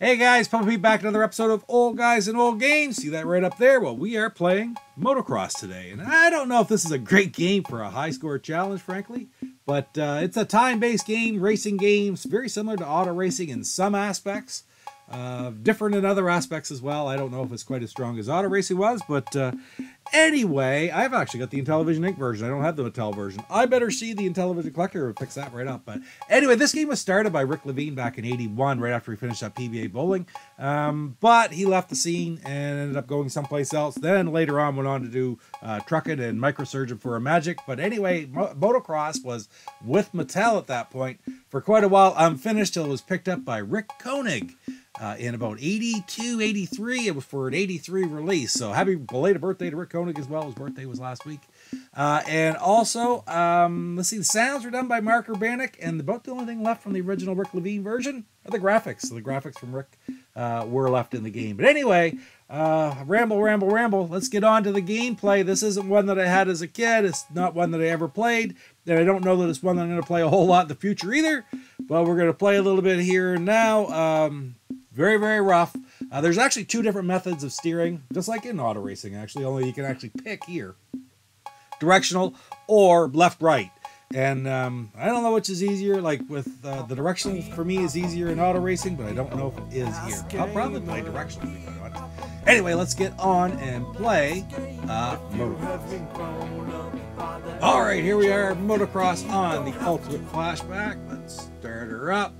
Hey guys, Pete back another episode of Old Guys and Old Games. See that right up there? Well, we are playing motocross today. And I don't know if this is a great game for a high score challenge, frankly, but uh, it's a time-based game, racing games, very similar to auto racing in some aspects. Uh, different in other aspects as well. I don't know if it's quite as strong as auto racing was, but uh, anyway, I've actually got the Intellivision Inc. version. I don't have the Mattel version. I better see the Intellivision Collector picks that right up. But anyway, this game was started by Rick Levine back in 81, right after he finished up PBA bowling. Um, but he left the scene and ended up going someplace else. Then later on went on to do uh, trucking and microsurgeon for Imagic. But anyway, mo- motocross was with Mattel at that point for quite a while, unfinished till it was picked up by Rick Koenig uh, in about 82, 83. It was for an 83 release. So happy belated birthday to Rick Koenig as well. His birthday was last week. Uh, and also, um, let's see, the sounds were done by Mark Urbaniec, and about the only thing left from the original Rick Levine version are the graphics. So the graphics from Rick uh, were left in the game. But anyway, uh, ramble, ramble, ramble. Let's get on to the gameplay. This isn't one that I had as a kid. It's not one that I ever played. And I don't know that it's one that I'm going to play a whole lot in the future either. But we're going to play a little bit here and now. Um, very, very rough. Uh, there's actually two different methods of steering, just like in auto racing, actually, only you can actually pick here directional or left right. And um, I don't know which is easier. Like with uh, the directional for me is easier in auto racing, but I don't know if it is here. I'll probably play directional. Anyway, let's get on and play uh, motocross. All right, here we are, motocross on the ultimate flashback. Let's start her up.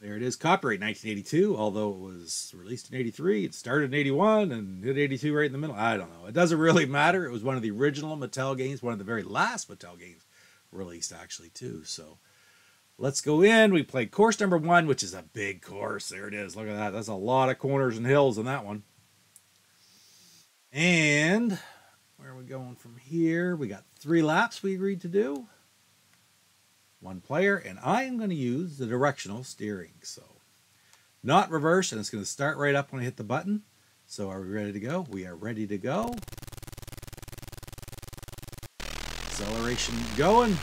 There it is, copyright 1982, although it was released in 83, it started in 81 and hit 82 right in the middle. I don't know. It doesn't really matter. It was one of the original Mattel games, one of the very last Mattel games released, actually, too. So let's go in. We played course number one, which is a big course. There it is. Look at that. That's a lot of corners and hills in that one. And where are we going from here? We got three laps we agreed to do one player, and I am going to use the directional steering. So not reverse, and it's going to start right up when I hit the button. So are we ready to go? We are ready to go. Acceleration going.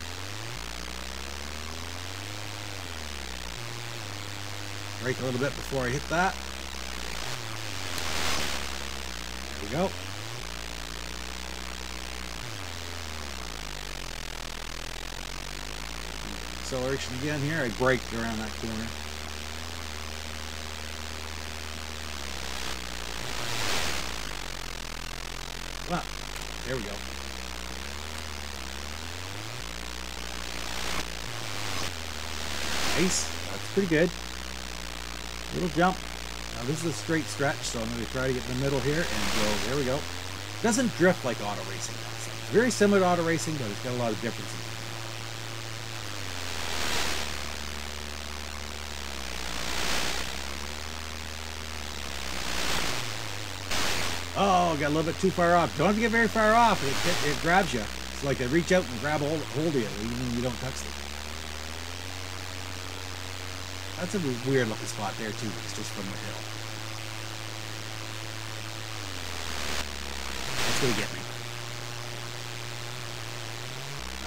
Brake a little bit before I hit that. There we go. Acceleration again here. I braked around that corner. Well, there we go. Nice. That's pretty good. Little jump. Now this is a straight stretch, so I'm going to try to get in the middle here and go. There we go. Doesn't drift like auto racing does. Very similar to auto racing, but it's got a lot of differences. Got a little bit too far off. Don't have to get very far off. It, it, it grabs you. It's like they reach out and grab hold, hold of you, even when you don't touch them. That's a weird looking spot there too. It's just from the hill. That's gonna get me.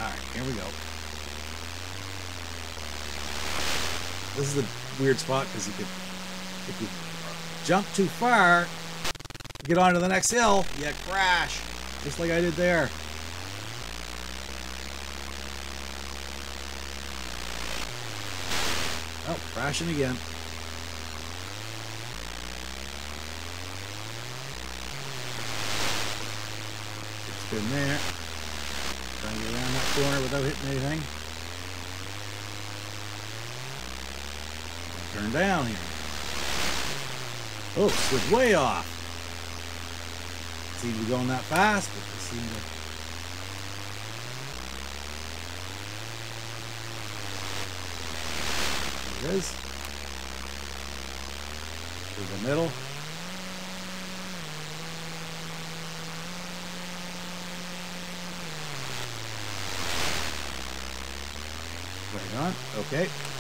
All right, here we go. This is a weird spot because you could, if you jump too far, get on to the next hill, you crash. Just like I did there. Oh, crashing again. Spin there. Trying to get around that corner without hitting anything. Turn down here. Oh, slid way off seem to be going that fast, but they seem to. There it is. Through the middle. Right on. Okay.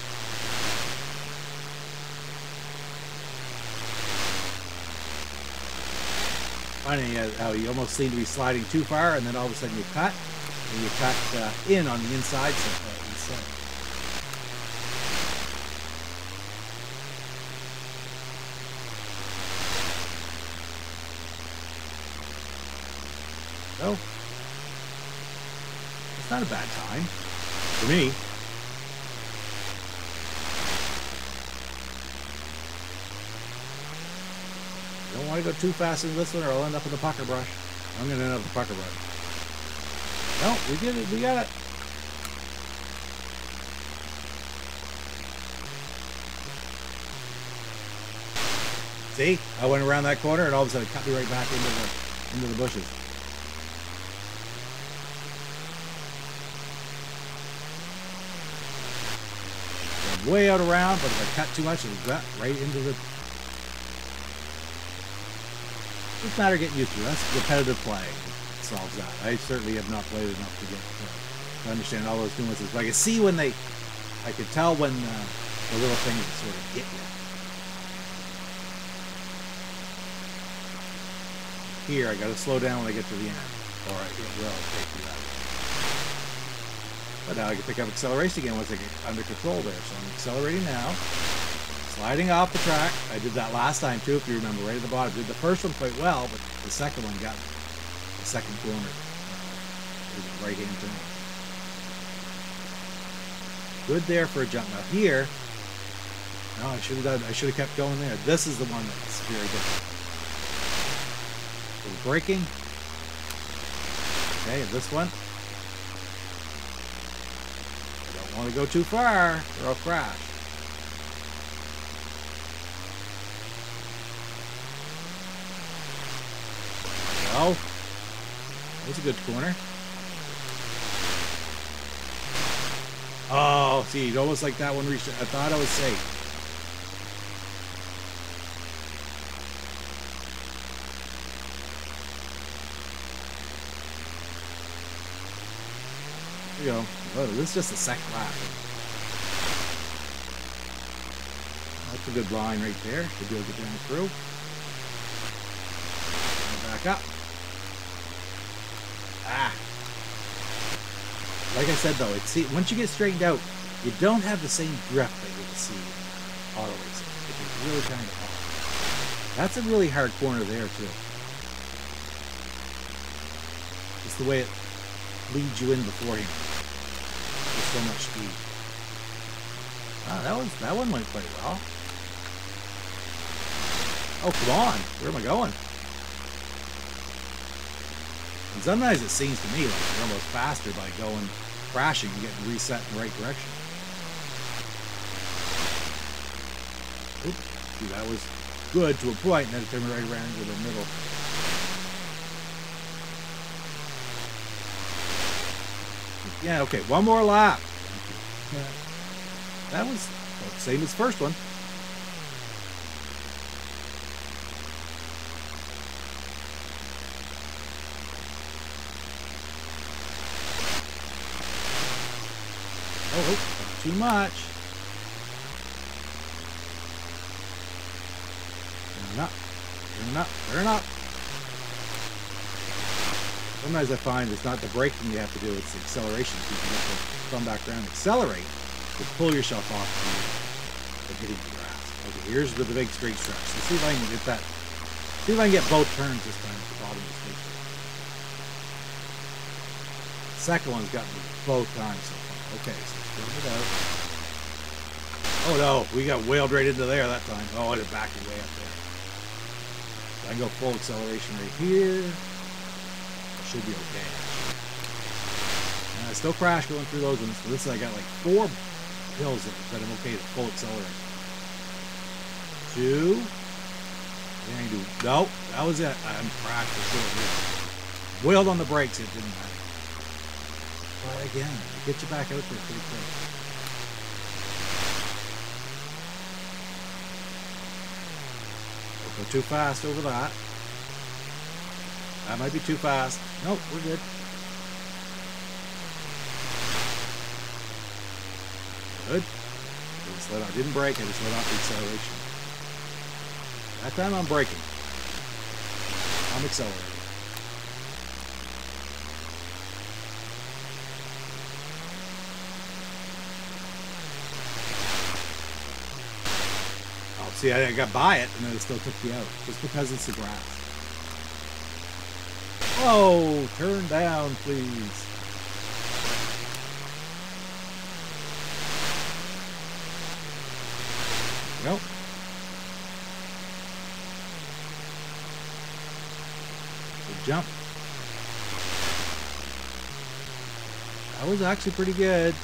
funny how you almost seem to be sliding too far, and then all of a sudden you cut, and you cut uh, in on the inside So, it's not a bad time. For me. Want to go too fast in this one or I'll end up in the pucker brush. I'm going to end up in the pucker brush. No, we did it. We got it. See? I went around that corner and all of a sudden it cut me right back into the into the bushes. I'm way out around, but if I cut too much, it'll gut right into the It's a matter of getting used to. That's repetitive play. Solves that. I certainly have not played enough to get to, to understand all those nuances. But I can see when they, I can tell when uh, the little things sort of get you. Here, I got to slow down when I get to the end, or I will take that way. But now I can pick up acceleration again once I get under control there. So I'm accelerating now. Sliding off the track. I did that last time too, if you remember, right at the bottom. Did the first one quite well, but the second one got. The second corner. It right hand turn. Good there for a jump. Now here, no, I should have done. I should have kept going there. This is the one that's very difficult. So braking. Okay, this one. Don't want to go too far or I'll crash. Well, that was a good corner. Oh, see, almost like that one reached. I thought I was safe. There you go. Oh, this is just a second lap. That's a good line right there. Should be able to get down through. Back up. Ah. Like I said though, it's see once you get straightened out, you don't have the same drift that you in auto racing. It's really kind of hard. That's a really hard corner there too. It's the way it leads you in beforehand. With so much speed. Ah, that was that one went quite well. Oh come on, where am I going? And sometimes it seems to me like you're almost faster by going crashing and getting reset in the right direction. Oop, see, that was good to a point, and then it turned right around into the middle. Yeah, okay, one more lap. That was well, same as first one. Oh, too much. Turn up. Turn up. Turn up. Sometimes I find it's not the braking you have to do, it's the acceleration. So you have to come back around accelerate to pull yourself off the, the grass. Okay, here's with the big straight stretch. Let's see if I can get that. See if I can get both turns this time at the bottom of the stretch. Second one's got me both times so. Okay, so let's it out. Oh no, we got whaled right into there that time. Oh, it backed way up there. I can go full acceleration right here. I should be okay. And I still crash going through those ones. So this is I got like four hills that, I'm okay to full accelerate. Two. Then I do. No, that was it. I'm crashed for sure. Whaled on the brakes. It didn't matter. But again, it gets you back out there pretty quick. Don't go too fast over that. That might be too fast. Nope, we're good. Good. I just let off. Didn't break. I just let off the acceleration. That time I'm braking. I'm accelerating. Oh, see, I got by it, and then it still took me out, just because it's the grass. Oh, turn down, please. Nope. Good jump. That was actually pretty good.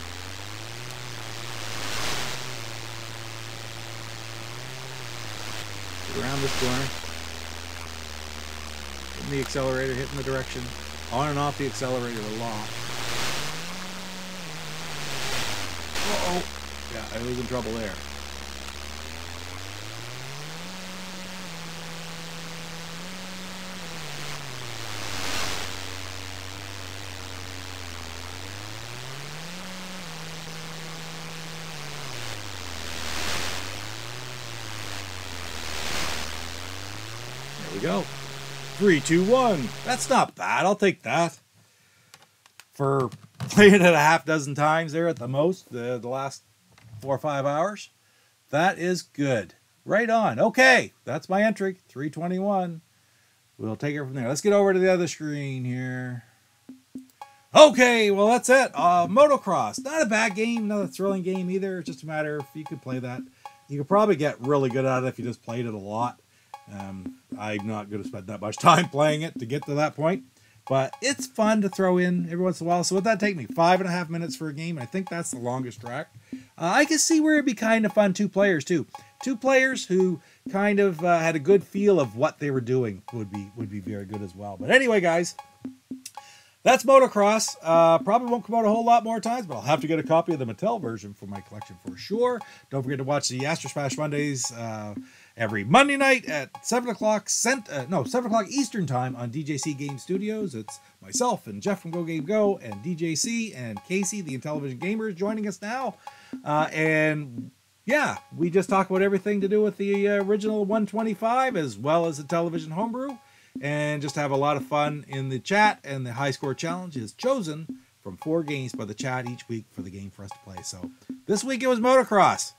Around this corner. Hitting the accelerator, hitting the direction. On and off the accelerator a lot. Uh oh Yeah, I was in trouble there. we go. Three, two, one. That's not bad. I'll take that. For playing it a half dozen times there at the most, the, the last four or five hours. That is good. Right on. Okay, that's my entry. 321. We'll take it from there. Let's get over to the other screen here. Okay, well that's it. Uh, Motocross, not a bad game, not a thrilling game either. It's just a matter if you could play that. You could probably get really good at it if you just played it a lot. Um, I'm not going to spend that much time playing it to get to that point, but it's fun to throw in every once in a while. So would that take me five and a half minutes for a game? I think that's the longest track. Uh, I can see where it'd be kind of fun two players too. Two players who kind of uh, had a good feel of what they were doing would be would be very good as well. But anyway, guys, that's Motocross. Uh, probably won't come out a whole lot more times, but I'll have to get a copy of the Mattel version for my collection for sure. Don't forget to watch the Astro Smash Mondays uh, every Monday night at 7 o'clock cent uh, no 7 o'clock Eastern time on DJC Game Studios. It's myself and Jeff from Go Game Go and DJC and Casey, the Intellivision Gamer, is joining us now. Uh, and yeah, we just talk about everything to do with the uh, original 125 as well as Intellivision homebrew and just have a lot of fun in the chat. And the high score challenge is chosen from four games by the chat each week for the game for us to play. So this week it was motocross.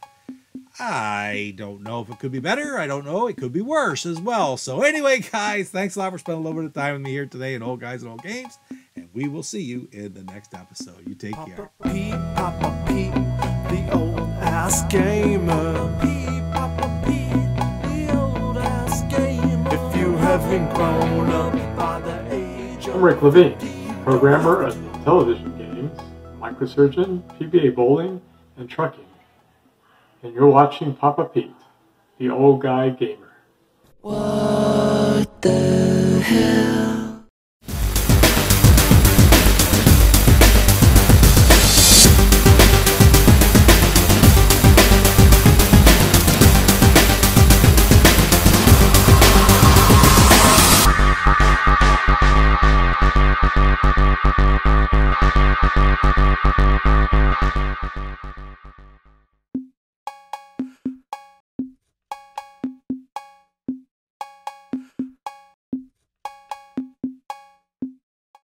I don't know if it could be better. I don't know. It could be worse as well. So anyway, guys, thanks a lot for spending a little bit of time with me here today in Old Guys and Old Games. And we will see you in the next episode. You take Papa care. Pete, Papa Pete, the old ass gamer. Pete, Papa Pete, the old ass gamer. If you haven't grown up by the age of I'm Rick Levine, programmer of television games, microsurgeon, PBA bowling, and trucking. And you're watching Papa Pete, the old guy gamer. What the hell?